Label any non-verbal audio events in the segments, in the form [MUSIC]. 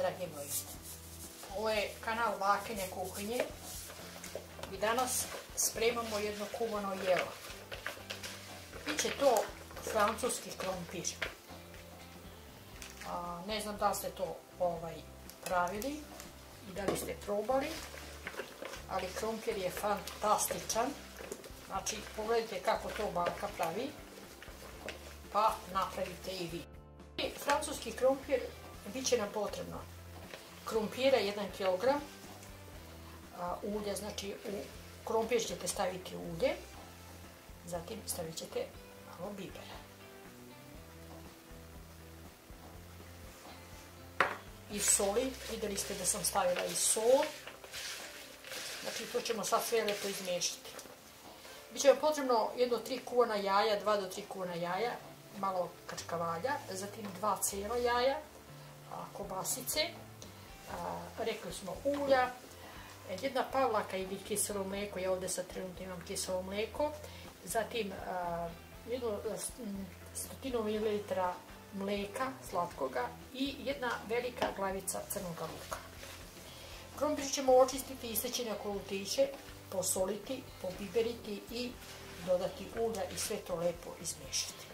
dragi moji. Ovo je kanal Vakine kuhinje i danas spremamo jedno kuvano jelo. Biće to francuski krompir. ne znam da ste to ovaj, pravili i da li ste probali, ali krompir je fantastičan. Znači, pogledajte kako to baka pravi, pa napravite i vi. Francuski krompir bit će nam potrebno krompira 1 kg, ulja, znači u krompir ćete staviti ulje, zatim stavit ćete malo bibera. I soli, vidjeli ste da sam stavila i sol, znači to ćemo sad sve lepo izmiješati. Biće vam potrebno jedno tri kuvana jaja, dva do tri kuvana jaja, malo kačkavalja, zatim dva cijela jaja, kobasice, rekli smo ulja, jedna pavlaka ili kiselo mlijeko, ja ovdje sad trenutno imam kiselo mlijeko, zatim jednu stotinu mililitra mlijeka slatkoga i jedna velika glavica crnog luka. Krompir ćemo očistiti i iseći na kolutiće, posoliti, pobiberiti i dodati ulja i sve to lepo izmiješati.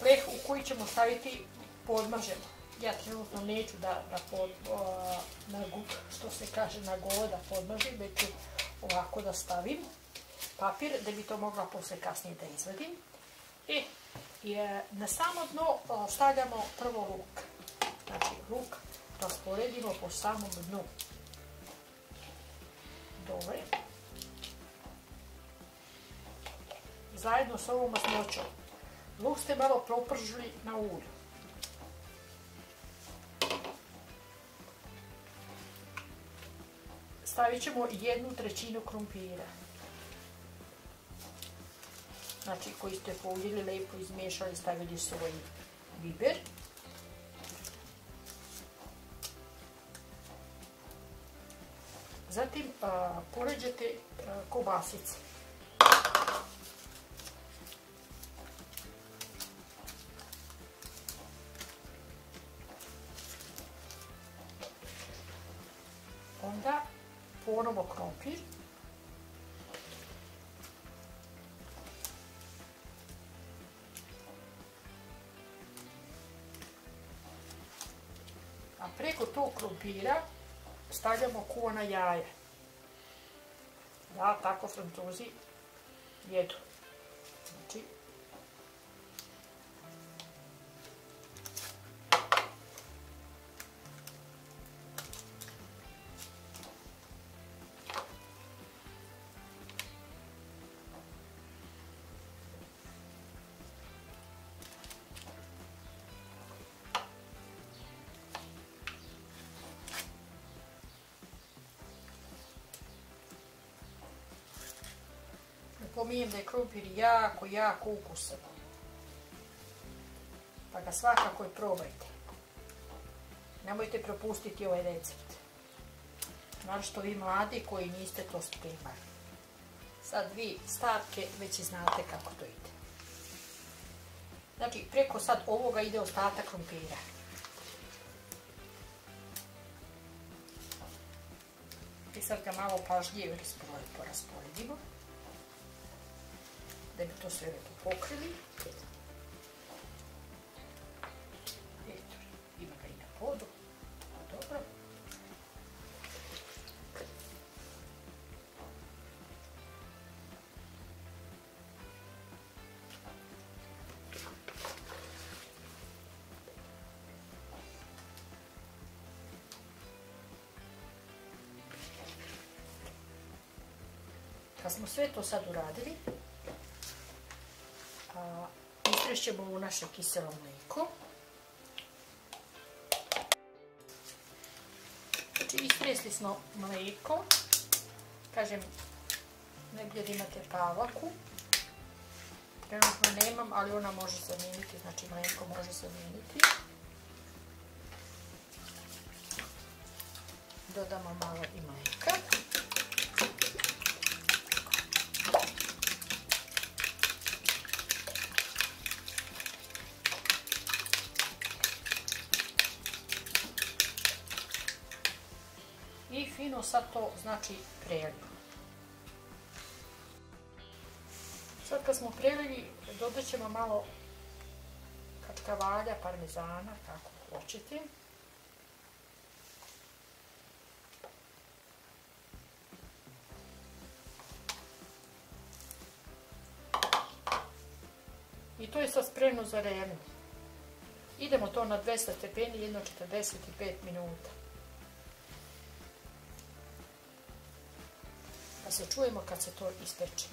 Pleh u koji ćemo staviti podmažemo. Ja trenutno neću da, da pod, na što se kaže na gole da podmažim, već ću ovako da stavim papir da bi to mogla posle kasnije da izvadim. I je, na samo dno stavljamo prvo luk. Znači luk rasporedimo po samom dnu. Dole. Zajedno s ovom masnoćom. Luk ste malo propržili na ulju. Stavit ćemo jednu trećinu krumpira. Znači koji ste pouljili, lijepo izmiješali, stavili svoj biber. Zatim poređate kobasice. Ponovo krompir. A preko tog krompira stavljamo kuvana jaja. Da, tako francuzi jedu. Napominjem da je krumpir jako, jako ukusan. Pa ga svakako i probajte. Nemojte propustiti ovaj recept. što vi mladi koji niste to spremali. Sad vi stavke već znate kako to ide. Znači, preko sad ovoga ide ostatak krumpira. I sad ga malo pažljivo porasporedimo da bi to sve lepo pokrili. Eto, ima ga i na podu. Dobro. Kad smo sve to sad uradili, Istrešćemo u naše kiselo mlijeko. Znači, istresli smo mlijeko. Kažem, negdje da imate pavaku. Trenutno nemam, ali ona može zamijeniti, znači mlijeko može zamijeniti. Dodamo malo i mlijeka. Sad to znači prelijemo. Sad kad smo prelili, dodat ćemo malo kačkavalja, parmezana, kako hoćete. I to je sad spremno za renu. Idemo to na 200 stepeni, jedno 45 minuta. Se čujemo kad se to ispeče.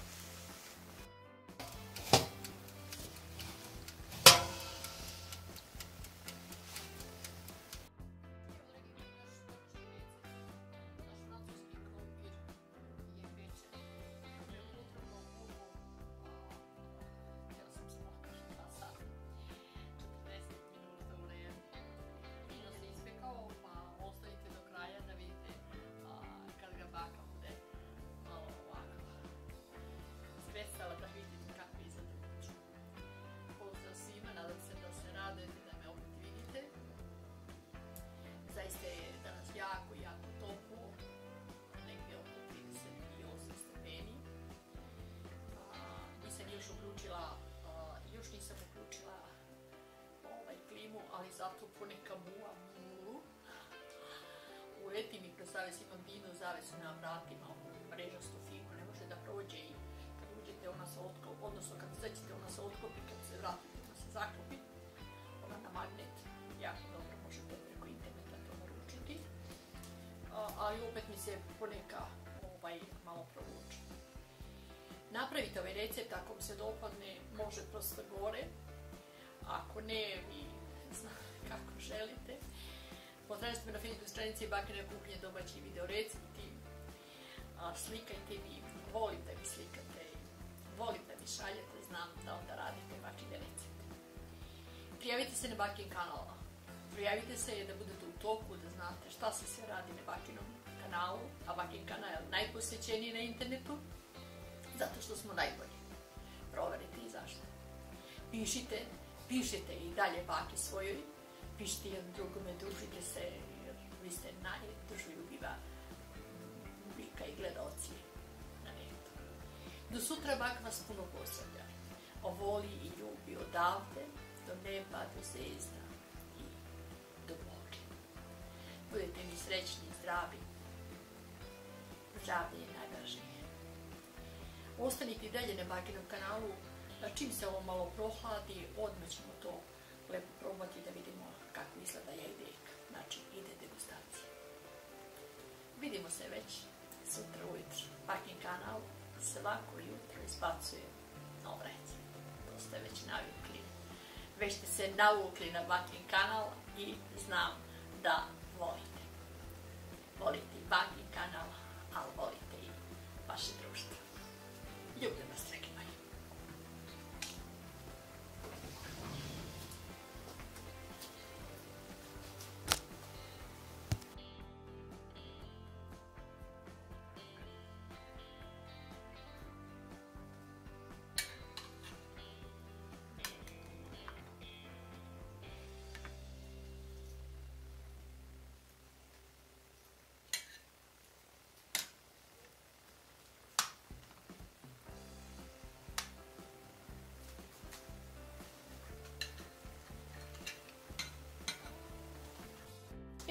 Zato poneka muva mulu. U etini kroz zaves imam dino zavesu na vratima, mrežastu finu, ne može da prođe i kad uđete ona se otklopi, odnosno kad zaćete ona se otklopi, kad se vratite ona se zaklopi, ona na magnet jako dobro možete preko interneta to naručiti. Ali opet mi se poneka ovaj, malo provuče. Napravite ovaj recept, ako vam se dopadne, može prosto gore. Ako ne, vi želite. Potražite me na Facebook stranici Bakine kuhinje domaći video recepti. Slikajte mi, volim da mi slikate, volim da mi šaljete, znam da onda radite bakine recepte. Prijavite se na Bakin kanal. Prijavite se da budete u toku, da znate šta se sve radi na Bakinom kanalu, a Bakin kanal je najposjećeniji na internetu, zato što smo najbolji. Proverite i zašto. Pišite, pišite i dalje baki svojoj jedan drugome, družite se, vi ste najdružoljubiva bika i gledalci na netu. Do sutra bak vas puno pozdravlja. O voli i ljubi odavde, do neba, do zvezda i do Boga. Budete mi srećni i zdravi. Zdravlje je najvažnije. Ostanite i dalje na Bakinom kanalu. Čim se ovo malo prohladi, odmah ćemo to lepo probati da vidimo kako izgleda jajbek. Znači, ide degustacija. Vidimo se već sutra ujutro. Bakin kanal svako jutro izbacuje nov recept. To ste već navikli. Već ste se navukli na Bakin kanal i znam da volite. Volite i Bakin kanal, ali volite i vaše društvo. Ljubim vas,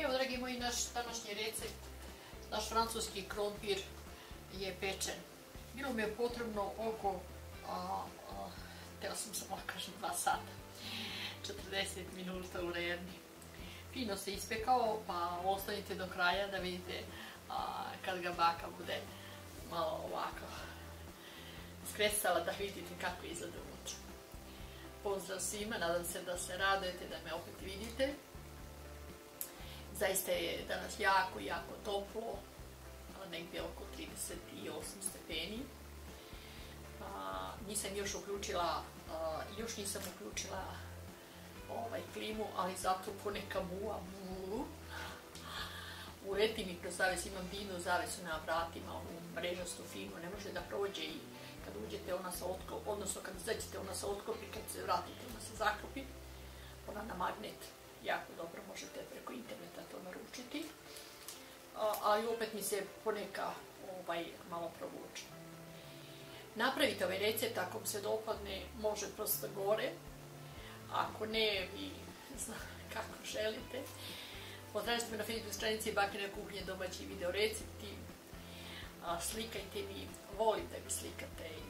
Evo, dragi moji, naš današnji recept, naš francuski krompir je pečen. Bilo mi je potrebno oko, tela sam samo kažem, dva sata, 40 minuta u redni. Fino se ispekao, pa ostanite do kraja da vidite kad ga baka bude malo ovako skresala da vidite kako izgleda unutra. Pozdrav svima, nadam se da se radujete da me opet vidite. Zaista je danas jako, jako toplo, negdje oko 38 stepeni. nisam još uključila, još nisam uključila ovaj klimu, ali zato poneka muva mulu. U retini kroz zaves imam zavesu na vratima, u mrežastu finu, ne može da prođe i kad uđete ona se otklopi, odnosno kad izađete ona se otklopi, kad se vratite ona se zaklopi, ona na magnet jako dobro možete preko interneta to naručiti. ali opet mi se poneka ovaj, malo provuče. Napravite ovaj recept, ako vam se dopadne, može prosto gore. Ako ne, vi zna [LAUGHS] kako želite. Potražite me na Facebook stranici Bakine kuhinje domaći video recepti. Slikajte mi, volim da mi slikate i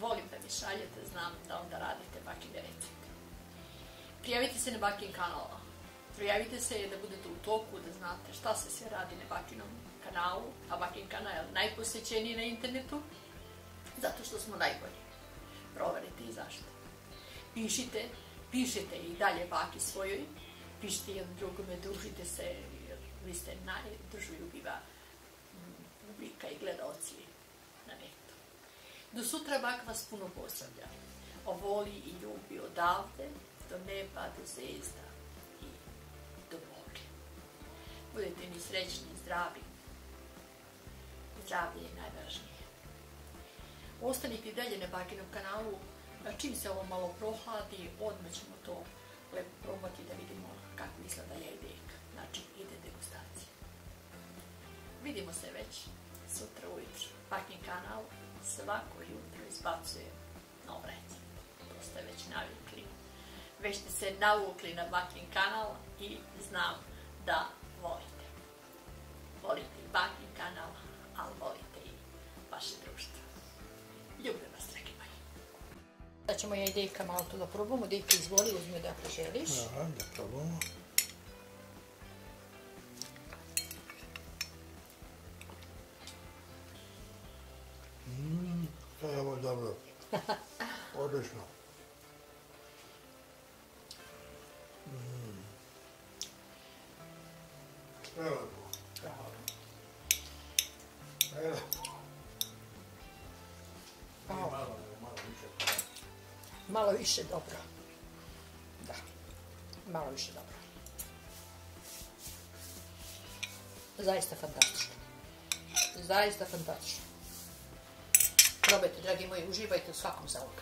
volim da mi šaljete, znam da onda radite bakine recepte. Prijavite se na Bakin kanal. Prijavite se da budete u toku, da znate šta se sve radi na Bakinom kanalu, a Bakin kanal je najposjećeniji na internetu, zato što smo najbolji. Proverite i zašto. Pišite, pišite i dalje Baki svojoj, pišite jednom drugome, družite se, vi ste najdržoljubiva publika i gledalci na netu. Do sutra Bak vas puno pozdravlja. Ovoli i ljubi odavde, do neba, do zvezda Budete mi srećni i zdravi. Zdravlje je najvažnije. Ostanite i dalje na Bakinom kanalu. Čim se ovo malo prohladi, odmah ćemo to lepo probati da vidimo kako izgleda jajdek. Znači, ide degustacija. Vidimo se već sutra ujutro. Bakin kanal svako jutro izbacuje nov recept. To ste već navikli već ste se navukli na Bakin kanal i znam da volite. Volite i Bakin kanal, ali volite i vaše društvo. Ljubim vas, dragi moji. Sad ćemo ja i Dejka malo to da probamo. Dejka izvoli, uzmi da želiš. Aha, da probamo. Mmm, evo dobro. [LAUGHS] Odlično. Malo, više. Dobro. Da. Malo više dobro. Zaista fantastično. Zaista fantastično. Probajte, dragi moji, uživajte u svakom zalogu.